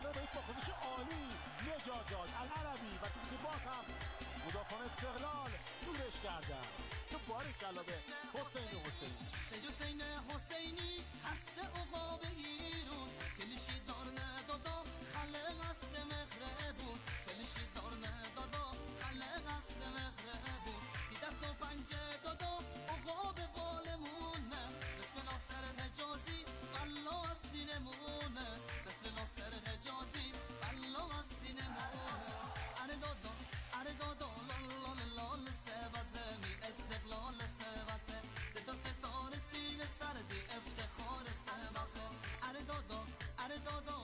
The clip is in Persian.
خودش عالی نجازات العربی و توی باز هم. مدافعان استقلال نورش کردن. تو باری کلابه حسین حسین दो दो